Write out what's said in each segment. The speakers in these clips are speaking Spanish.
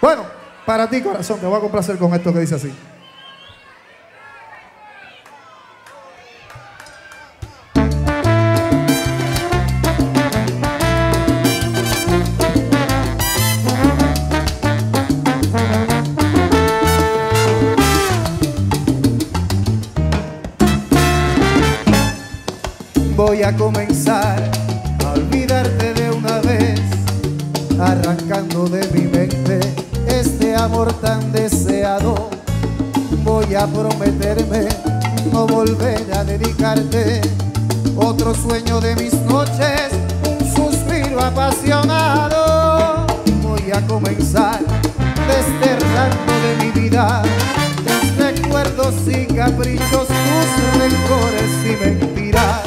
Bueno, para ti, corazón, te voy a complacer con esto que dice así. Voy a comenzar a olvidarte de una vez, arrancando de mi mente este amor tan deseado. Voy a prometerme no volver a dedicarte Otro sueño de mis noches, un suspiro apasionado. Voy a comenzar desterrando de mi vida. Tus recuerdos y caprichos, tus rencores y mentiras.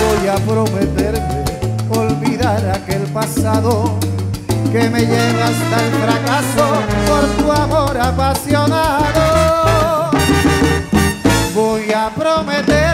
Voy a prometerme olvidar aquel pasado que me lleva hasta el fracaso por tu amor apasionado. Voy a prometer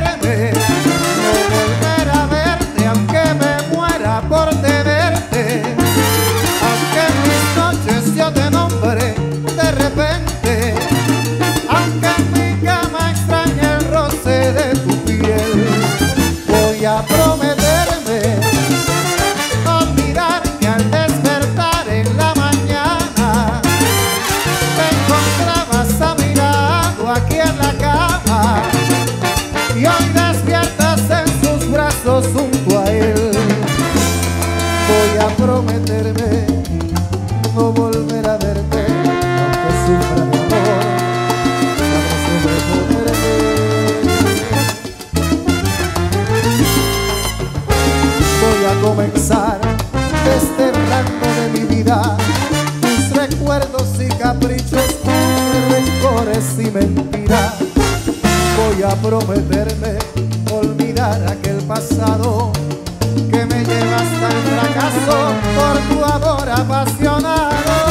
besos junto a él. Voy a prometerme no volver a verte Aunque sufra de amor. No Voy a comenzar desde rango de mi vida. Mis recuerdos y caprichos, mis rencores y mentiras. Voy a prometerme aquel pasado que me lleva hasta el fracaso por tu amor apasionado.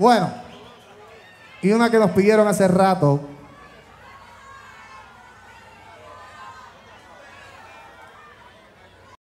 Bueno, y una que nos pidieron hace rato